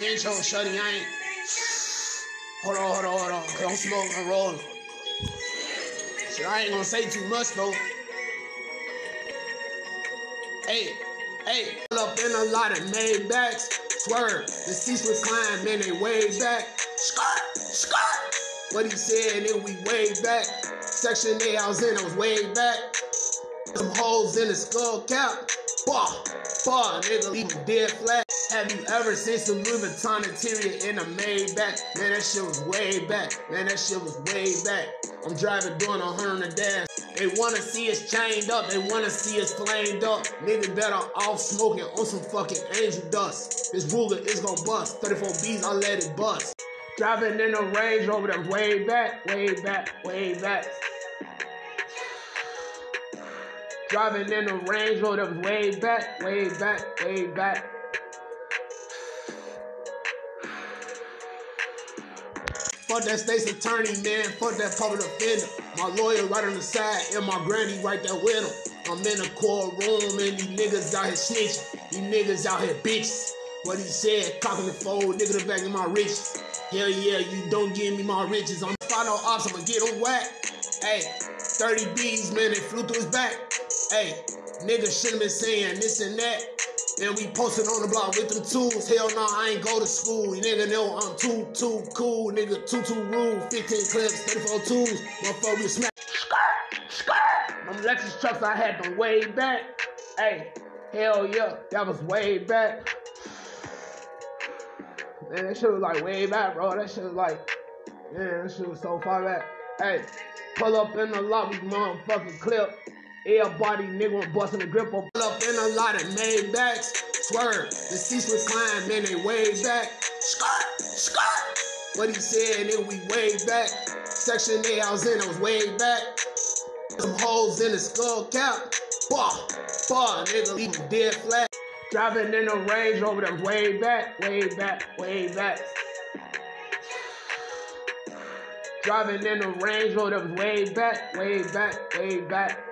Intro, shutty, I ain't. Hold on, hold on, hold on. Don't smoke and roll. Shit, I ain't gonna say too much though. Hey, hey, up in a lot of Maybachs. Swerve, the seats recline, man, they way back. Skirt, skirt. What he said, then we way back. Section 8, I was in, I was way back. Some holes in the skull cap. Bah, bah, nigga, leave him dead flat. Have you ever seen some Louis Vuitton interior in a Maybach? Man, that shit was way back. Man, that shit was way back. I'm driving doing a hundred on the dash. They wanna see us chained up. They wanna see us flamed up. Nigga better off smoking on some fucking angel dust. This ruler is gonna bust. 34 B's, I let it bust. Driving in a Range Rover that's way back, way back, way back. Driving in the Range Rover that was way back, way back, way back. Fuck that state's attorney, man. Fuck that public defender. My lawyer right on the side, and my granny right there with him. I'm in a courtroom, and these niggas out here snitching. These niggas out here bitches. What he said, cocking the fold, nigga the back of my riches. Hell yeah, you don't give me my riches. I'm final ops, I'ma get him whack. Hey, 30 B's, man, they flew through his back. Hey, niggas should've been saying this and that. And we posted on the block with them tools. Hell no, nah, I ain't go to school. You nigga know I'm too, too cool. Nigga, too, too rude. 15 clips, 34 tools. Motherfucker, we smack. Skirt, skirt. Them Lexus trucks, I had them way back. Hey, hell yeah, that was way back. Man, that shit was like way back, bro. That shit was like, man, that shit was so far back. Hey, pull up in the lot with motherfucking clip. Everybody nigga busting the grip. Pull up in a lot of backs Swerve, the seats recline, man, they way back. Skirt, skirt. What he said, then we way back. Section A, I was in, I was way back. Some holes in the skull cap. Bah, bah, nigga, leave him dead flat. Driving in a Range Rover that was way back, way back, way back. Driving in a Range Rover way back, way back, way back.